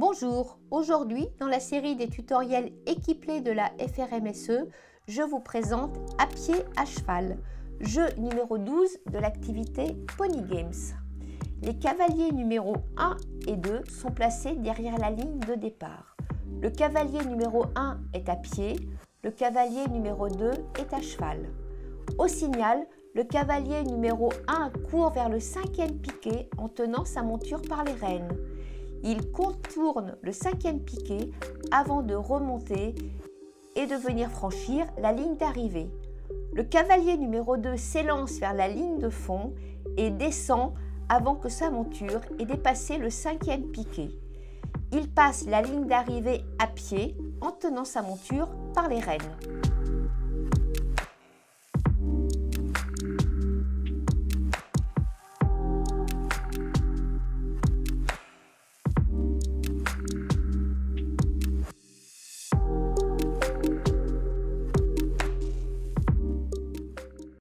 Bonjour, aujourd'hui dans la série des tutoriels équipés de la FRMSE, je vous présente À pied à cheval, jeu numéro 12 de l'activité Pony Games. Les cavaliers numéro 1 et 2 sont placés derrière la ligne de départ. Le cavalier numéro 1 est à pied, le cavalier numéro 2 est à cheval. Au signal, le cavalier numéro 1 court vers le cinquième piquet en tenant sa monture par les rênes. Il contourne le cinquième piquet avant de remonter et de venir franchir la ligne d'arrivée. Le cavalier numéro 2 s'élance vers la ligne de fond et descend avant que sa monture ait dépassé le cinquième piquet. Il passe la ligne d'arrivée à pied en tenant sa monture par les rênes.